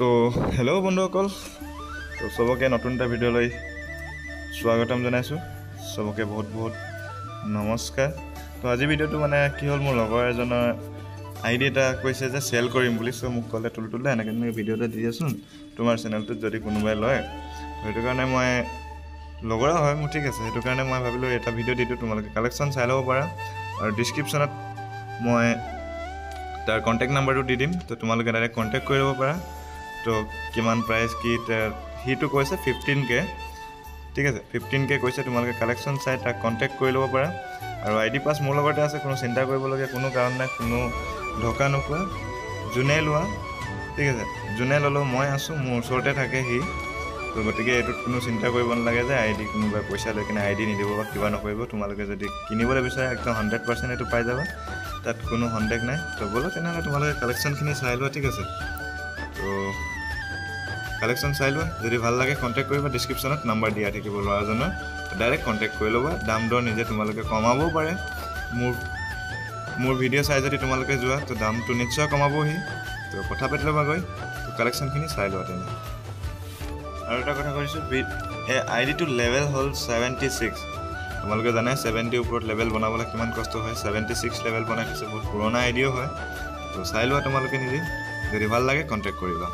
তো হেল্ল' বন্ধুসকল। তো চবকে নতুন এটা ভিডিঅ'লৈ স্বাগতম জনাইছোঁ। চবকে বহুত বহুত নমস্কাৰ। তো আজি ভিডিঅ'টো মানে কি হ'ল মোৰ লগৰ এজনৰ আই ডি এটা কৈছে যে চেল কৰিম বুলি। চ' মোক ক'লে তোল তোলে এনেকৈ এনেকৈ ভিডিঅ' এটা দি আছোন তোমাৰ চেনেলটোত যদি কোনোবাই লয়। সেইটো কাৰণে মই লগৰে হয় মোৰ ঠিক আছে। সেইটো কাৰণে মই ভাবিলোঁ এটা ভিডিঅ' দি দিওঁ তোমালোকে কালেকশ্যন চাই ল'ব পাৰা। আৰু ডিছক্ৰিপশ্যনত মই তাৰ কণ্টেক্ট নাম্বাৰটো দি দিম। তো তোমালোকে ডাইৰেক্ট কণ্টেক্ট কৰি ল'ব পাৰা। তো কিমান প্ৰাইচ কি সিটো কৈছে ফিফটিন কে ঠিক আছে ফিফটিন কে কৈছে তোমালোকে কালেকশ্যন চাই তাক কণ্টেক্ট কৰি ল'ব পাৰা। আৰু আই ডি পাছ মোৰ লগতে আছে কোনো চিন্তা কৰিবলগীয়া কোনো কাৰণ নাই কোনো ঢকা নোপোৱা যোনে লোৱা ঠিক আছে যোনে ল'লেও মই আছোঁ মোৰ ওচৰতে থাকে সি। তো গতিকে এইটোত কোনো চিন্তা কৰিব নালাগে যে আই ডি কোনোবাই পইচা লৈ কিনে আই ডি নিদিব বা কিবা নকৰিব। তোমালোকে যদি কিনিবলৈ বিচাৰে একদম হাণ্ড্ৰেড পাৰ্চেণ্ট এইটো পাই যাবা। তাত কোনো সন্দেহ নাই। তো ব'লো তেনেহ'লে তোমালোকে কালেকশ্যনখিনি চাই লোৱা ঠিক আছে। তো কালেকশ্যন চাই লোৱা। যদি ভাল লাগে কণ্টেক্ট কৰিবা ডিছক্ৰিপশ্যনত নাম্বাৰ দিয়া থাকিব ল'ৰাজনৰ। ডাইৰেক্ট কণ্টেক্ট কৰি ল'বা। দাম দৰ নিজে তোমালোকে কমাবও পাৰে। মোৰ মোৰ ভিডিঅ' চাই যদি তোমালোকে যোৱা তো দামটো নিশ্চয় কমাবহি। তো কথা পাতি ল'বা গৈ। তো কালেকশ্যনখিনি চাই লোৱা তেনে। আৰু এটা কথা কৈছোঁ এই আই ডিটো লেভেল হ'ল ছেভেণ্টি ছিক্স তোমালোকে জানে ছেভেণ্টিৰ ওপৰত লেভেল বনাবলৈ কিমান কষ্ট হয়। ছেভেণ্টি ছিক্স লেভেল বনাই থৈছে বহুত পুৰণা আইডিও হয়। তো চাই লোৱা তোমালোকে নিজে। যদি ভাল লাগে কণ্টেক্ট কৰিবা।